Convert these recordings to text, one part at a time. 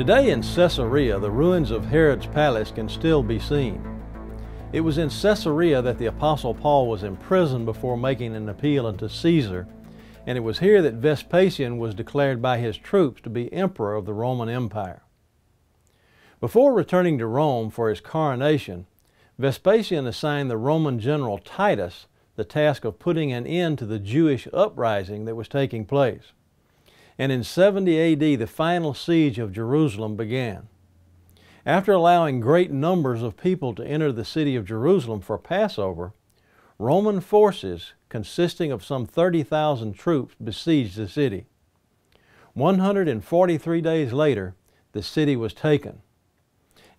Today in Caesarea, the ruins of Herod's palace can still be seen. It was in Caesarea that the Apostle Paul was imprisoned before making an appeal unto Caesar, and it was here that Vespasian was declared by his troops to be emperor of the Roman Empire. Before returning to Rome for his coronation, Vespasian assigned the Roman general Titus the task of putting an end to the Jewish uprising that was taking place. And in 70 AD, the final siege of Jerusalem began. After allowing great numbers of people to enter the city of Jerusalem for Passover, Roman forces consisting of some 30,000 troops besieged the city. 143 days later, the city was taken.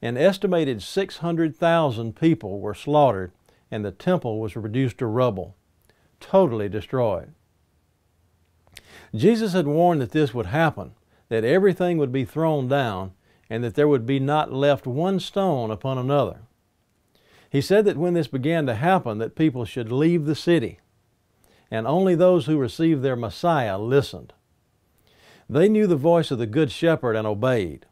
An estimated 600,000 people were slaughtered and the temple was reduced to rubble, totally destroyed. Jesus had warned that this would happen, that everything would be thrown down, and that there would be not left one stone upon another. He said that when this began to happen, that people should leave the city, and only those who received their Messiah listened. They knew the voice of the Good Shepherd and obeyed.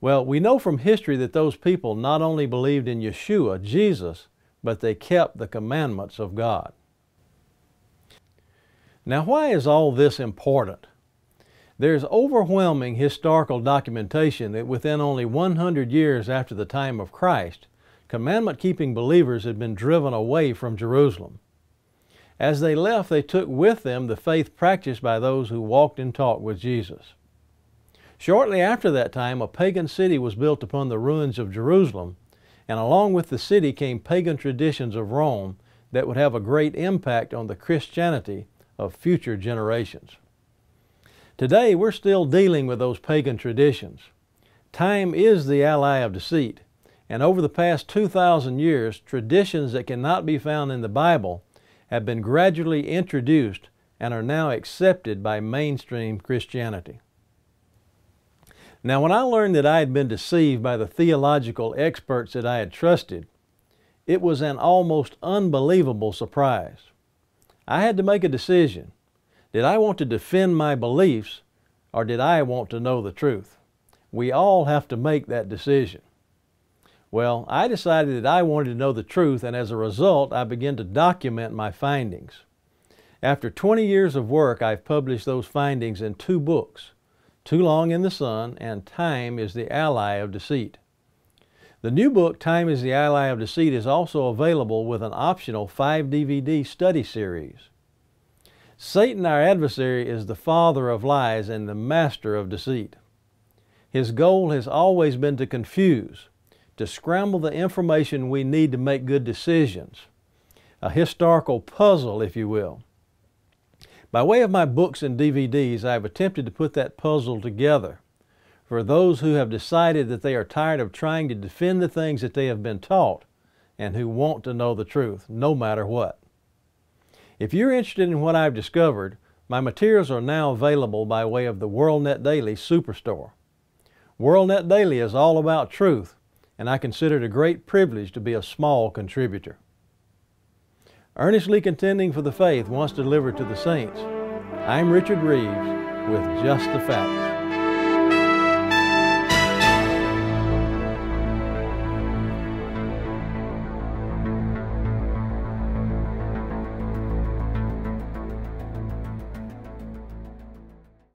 Well, we know from history that those people not only believed in Yeshua, Jesus, but they kept the commandments of God. Now, why is all this important? There's overwhelming historical documentation that within only 100 years after the time of Christ, commandment keeping believers had been driven away from Jerusalem. As they left, they took with them the faith practiced by those who walked and talked with Jesus. Shortly after that time, a pagan city was built upon the ruins of Jerusalem, and along with the city came pagan traditions of Rome that would have a great impact on the Christianity of future generations. Today, we're still dealing with those pagan traditions. Time is the ally of deceit, and over the past 2,000 years, traditions that cannot be found in the Bible have been gradually introduced and are now accepted by mainstream Christianity. Now, when I learned that I had been deceived by the theological experts that I had trusted, it was an almost unbelievable surprise. I had to make a decision. Did I want to defend my beliefs or did I want to know the truth? We all have to make that decision. Well, I decided that I wanted to know the truth and as a result I began to document my findings. After 20 years of work, I've published those findings in two books, too Long in the Sun, and Time is the Ally of Deceit. The new book, Time is the Ally of Deceit, is also available with an optional 5 DVD study series. Satan, our adversary, is the father of lies and the master of deceit. His goal has always been to confuse, to scramble the information we need to make good decisions. A historical puzzle, if you will. By way of my books and DVDs, I have attempted to put that puzzle together for those who have decided that they are tired of trying to defend the things that they have been taught and who want to know the truth, no matter what. If you're interested in what I've discovered, my materials are now available by way of the WorldNet Daily Superstore. WorldNet Daily is all about truth, and I consider it a great privilege to be a small contributor. Earnestly contending for the faith once delivered to the saints, I'm Richard Rives with Just the Facts.